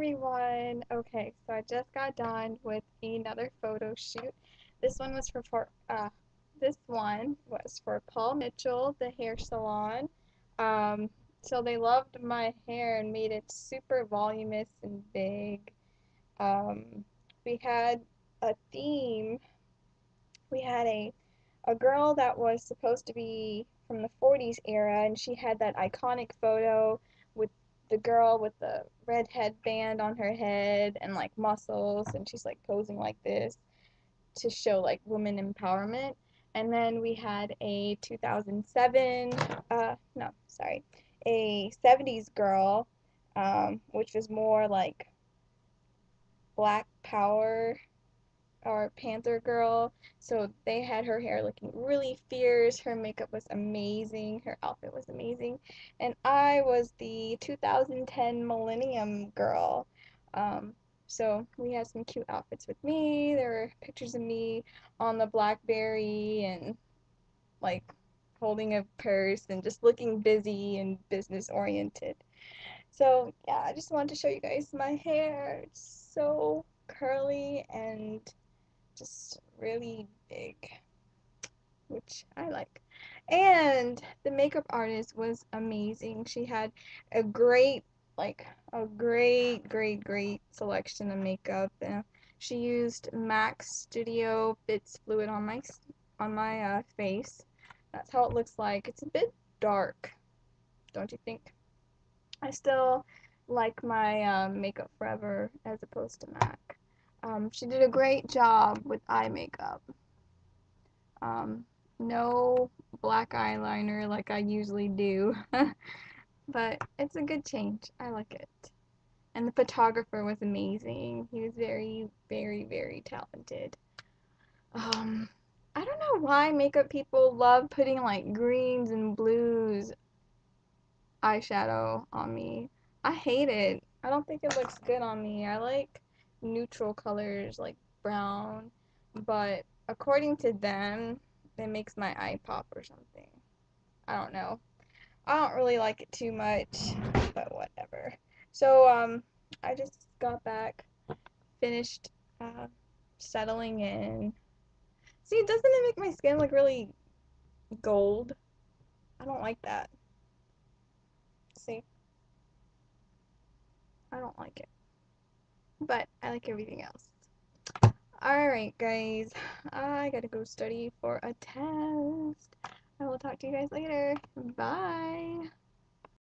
everyone. Okay, so I just got done with another photo shoot. This one was for, for uh, this one was for Paul Mitchell, the hair salon. Um, so they loved my hair and made it super voluminous and big. Um, we had a theme. We had a a girl that was supposed to be from the 40s era, and she had that iconic photo with the girl with the red headband on her head and like muscles and she's like posing like this to show like women empowerment. And then we had a 2007 uh no sorry a 70s girl um, which was more like black power our Panther girl. So they had her hair looking really fierce. Her makeup was amazing. Her outfit was amazing. And I was the 2010 Millennium girl. Um, so we had some cute outfits with me. There were pictures of me on the Blackberry and like holding a purse and just looking busy and business oriented. So yeah, I just wanted to show you guys my hair. It's so curly and just really big, which I like. And the makeup artist was amazing. She had a great, like, a great, great, great selection of makeup. Uh, she used MAC Studio Fix Fluid on my on my uh, face. That's how it looks like. It's a bit dark, don't you think? I still like my um, Makeup Forever as opposed to MAC. Um, she did a great job with eye makeup. Um, no black eyeliner like I usually do, but it's a good change. I like it. And the photographer was amazing. He was very, very, very talented. Um, I don't know why makeup people love putting like greens and blues eyeshadow on me. I hate it. I don't think it looks good on me. I like neutral colors like brown, but according to them, it makes my eye pop or something. I don't know. I don't really like it too much, but whatever. So, um, I just got back, finished uh, settling in. See, doesn't it make my skin look really gold? I don't like that. See? I don't like it but I like everything else. Alright guys, I gotta go study for a test. I will talk to you guys later. Bye.